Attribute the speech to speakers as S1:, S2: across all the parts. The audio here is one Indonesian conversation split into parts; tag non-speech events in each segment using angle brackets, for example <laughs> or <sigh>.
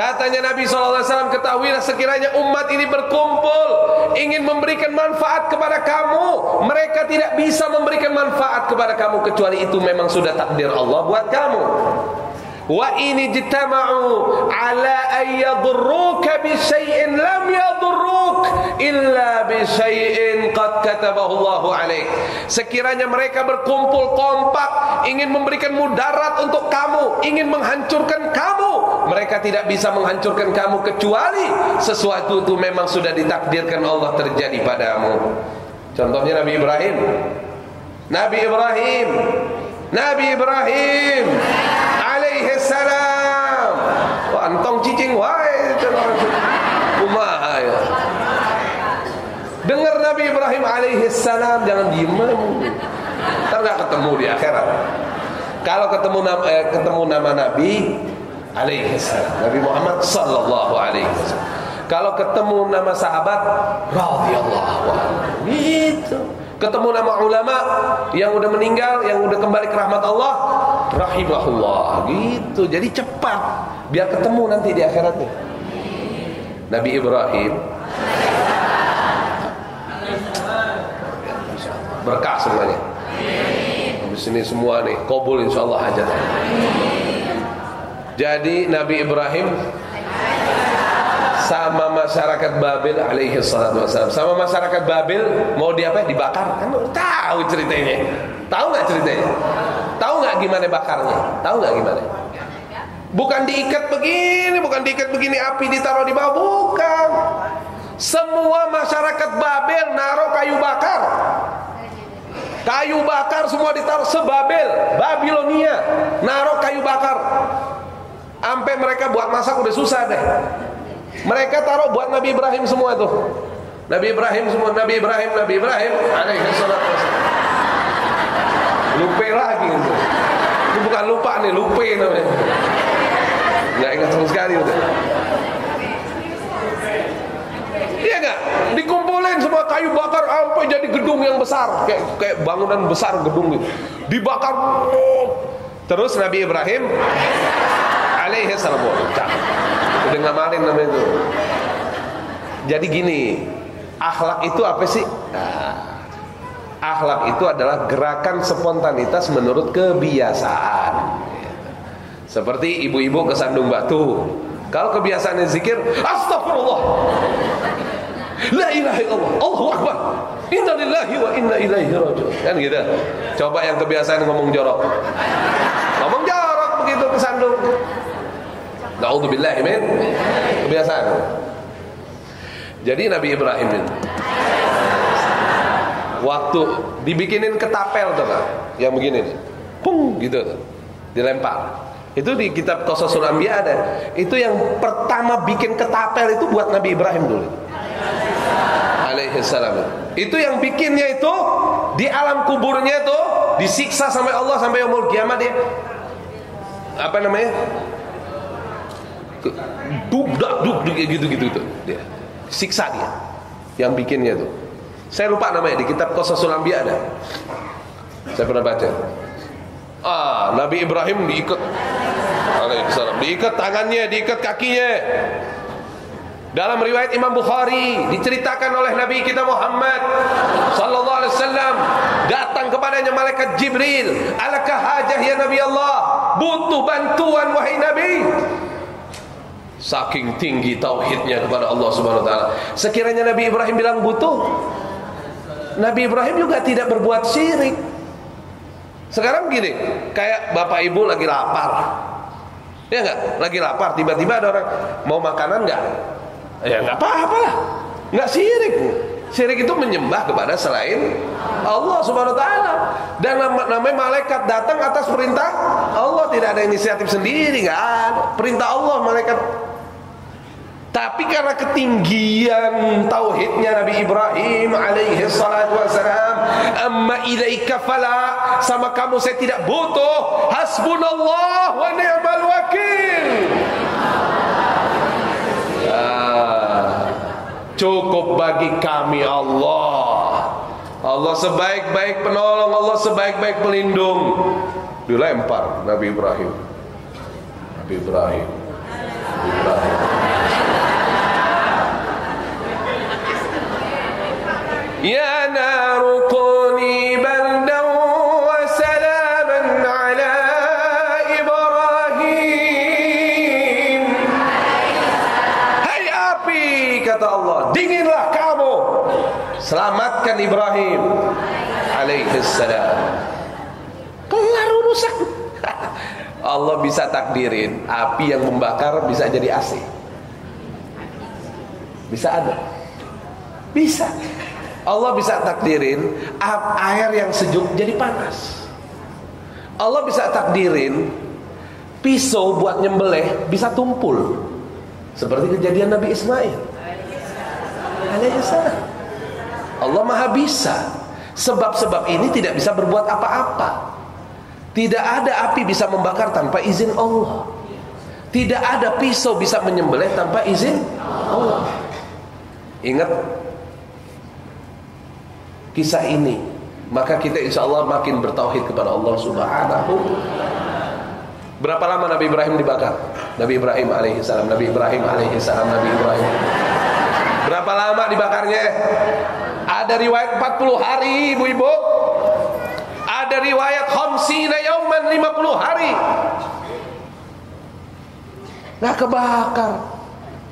S1: Katanya Nabi SAW ketahuilah sekiranya umat ini berkumpul ingin memberikan manfaat kepada kamu. Mereka tidak bisa memberikan manfaat kepada kamu kecuali itu memang sudah takdir Allah buat kamu. Wa ini jitama'u ala an yadurruka bi syai'in lam yadurruk illa bi syai'in qad katabahu Allah alaik. Sekiranya mereka berkumpul kompak ingin memberikan mudarat untuk kamu, ingin menghancurkan kamu, mereka tidak bisa menghancurkan kamu kecuali sesuatu itu memang sudah ditakdirkan Allah terjadi padamu. Contohnya Nabi Ibrahim. Nabi Ibrahim. Nabi Ibrahim alaihi salam. Wah, antong cicing wae kumaha ya. Dengar Nabi Ibrahim alaihi salam jangan diem. Entar enggak ketemu di akhirat. Kalau ketemu nama, eh, ketemu nama Nabi alaihi salam, Nabi Muhammad sallallahu alaihi wasallam. Kalau ketemu nama sahabat radhiyallahu anhu. Gitu. Ketemu nama ulama yang udah meninggal, yang udah kembali ke rahmat Allah, rahimahullah. Gitu. Jadi cepat biar ketemu nanti di akhiratnya. Nabi Ibrahim berkah semuanya. Di sini semua nih kabul insyaallah hajat. Jadi Nabi Ibrahim sama masyarakat Babil alaihi salatu wasallam. Sama masyarakat Babil mau di apa? Dibakar. Kan tahu ceritanya. Tahu nggak ceritanya? Tahu nggak gimana bakarnya? Tahu nggak gimana? Bukan diikat begini, bukan diikat begini api ditaruh di bawah, bukan. Semua masyarakat Babel naruh kayu bakar. Kayu bakar semua ditaruh sebabel, Babilonia, naruh kayu bakar. Sampai mereka buat masak udah susah deh. Mereka taruh buat Nabi Ibrahim semua itu. Nabi Ibrahim semua Nabi Ibrahim Nabi Ibrahim alaihi salatu Lupa lagi itu. Ini bukan lupa nih, lupa namanya. Enggak ingat sama sekali udah. Iya enggak? Dikumpulin semua kayu bakar sampai jadi gedung yang besar, kayak kayak bangunan besar gedung gitu. Dibakar. Terus Nabi Ibrahim alaihi salam udah ngamalin namanya itu. Jadi gini, akhlak itu apa sih? Nah, akhlak itu adalah gerakan spontanitas menurut kebiasaan. Seperti ibu-ibu kesandung batu. Kalau kebiasaannya zikir, astagfirullah. La ilaha illallah. Allahu akbar. Inna lillahi wa inna ilaihi raji'un. Kan gitu. Coba yang kebiasaan ngomong jorok. Ngomong jorok begitu kesandung. Nauzubillah min kebiasaan. Jadi Nabi Ibrahim ini waktu dibikinin ketapel tuh kan, yang begini nih, pung gitu tuh, dilempar. Itu di kitab Qasasul Anbiya ada. Itu yang pertama bikin ketapel itu buat Nabi Ibrahim dulu. Alaihi salam. Itu yang bikinnya itu di alam kuburnya itu disiksa sampai Allah sampai umur kiamat dia. Apa namanya? Duk dak duk gitu gitu gitu. Dia. Siksa dia. Yang bikinnya tuh saya lupa namanya di kitab Qasasul Anbiya ada. Saya pernah baca. Ah Nabi Ibrahim diikat. Alaihissalam. Diikat tangannya diikat kakinya. Dalam riwayat Imam Bukhari diceritakan oleh Nabi kita Muhammad sallallahu alaihi wasallam datang kepadanya malaikat Jibril. Alakah hajah ya Nabi Allah? Butuh bantuan wahai Nabi Saking tinggi tauhidnya kepada Allah Subhanahu wa taala. Sekiranya Nabi Ibrahim bilang butuh, Nabi Ibrahim juga tidak berbuat syirik. Sekarang gini, kayak bapak ibu lagi lapar. Ya enggak? Lagi lapar, tiba-tiba ada orang mau makanan enggak? Ya enggak apa-apa lah. Enggak syirik. Syirik itu menyembah kepada selain Allah Subhanahu wa taala. Dan namanya malaikat datang atas perintah Allah, tidak ada inisiatif sendiri, enggak. Perintah Allah malaikat tapi karena ketinggian tauhidnya Nabi Ibrahim alaihi salatu wasalam, amma ilaika fala sama kamu saya tidak butuh. Hasbunallah wa ni'mal wakil. Ah, cukup bagi kami Allah. Allah sebaik-baik penolong, Allah sebaik-baik pelindung. Dilempar Nabi Ibrahim. Nabi Ibrahim. Nabi Ibrahim selamatkan Ibrahim alaihissalam kelar rusak. <laughs> Allah bisa takdirin api yang membakar bisa jadi AC. Bisa ada. Bisa. Allah bisa takdirin air yang sejuk jadi panas. Allah bisa takdirin pisau buat nyembelih bisa tumpul. Seperti kejadian Nabi Ismail. Alaihissalam Allah maha bisa. Sebab-sebab ini tidak bisa berbuat apa-apa. Tidak ada api bisa membakar tanpa izin Allah. Tidak ada pisau bisa menyembelih tanpa izin Allah. Ingat kisah ini maka kita insya Allah makin bertauhid kepada Allah subhanahu Berapa lama Nabi Ibrahim dibakar? Nabi Ibrahim alaihissalam, Nabi Ibrahim alaihissalam, Nabi Ibrahim. Berapa lama dibakarnya? Ada riwayat 40 hari, Ibu-ibu. Ada riwayat khamsina yauman 50 hari. Nah kebakar.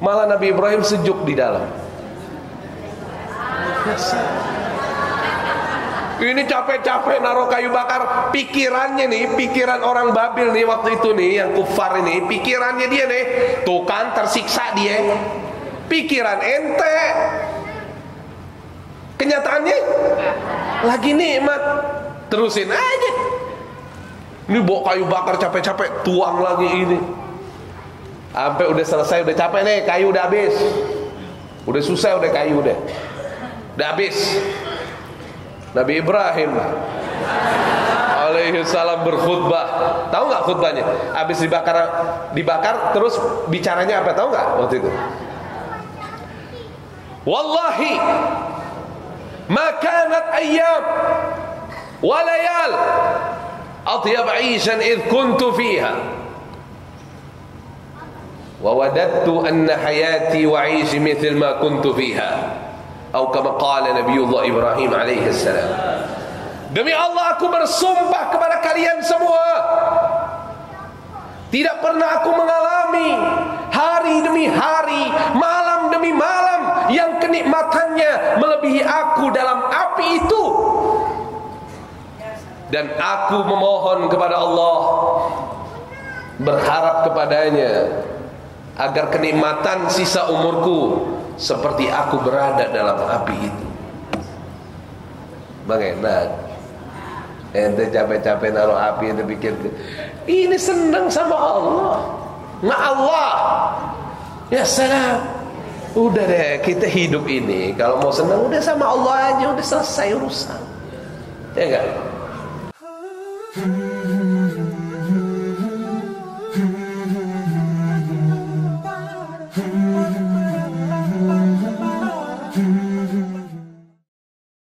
S1: Malah Nabi Ibrahim sejuk di dalam. Ini capek-capek naruh kayu bakar. Pikirannya nih, pikiran orang Babil nih Waktu itu nih, yang kufar ini. Pikirannya dia nih, tuh kan tersiksa dia. Pikiran ente. Kenyataannya Lagi nikmat. Terusin aja. Ini bawa kayu bakar capek-capek Tuang lagi ini. Sampai udah selesai, udah capek nih Kayu udah habis. Udah susah udah kayu udah. Udah habis Nabi Ibrahim alaihi salam berkhutbah. Tahu nggak khutbahnya? Habis dibakar dibakar terus bicaranya apa? Tahu nggak waktu itu? Wallahi ma kanat ayyam wa layal atyab 'ishan id kuntu fiha wa wadattu anna hayati wa 'ishi mithl ma kuntu fiha atau Nabiullah Ibrahim alaihi salam. Demi Allah aku bersumpah kepada kalian semua Tidak pernah aku mengalami Hari demi hari Malam demi malam Yang kenikmatannya melebihi aku dalam api itu Dan aku memohon kepada Allah Berharap kepadanya Agar kenikmatan sisa umurku seperti aku berada dalam api itu. Bang enak ente capek-capek naruh api ente pikir ini senang sama Allah. Ma Allah. Ya salam. Udah deh kita hidup ini kalau mau senang udah sama Allah aja udah selesai urusan. Ya enggak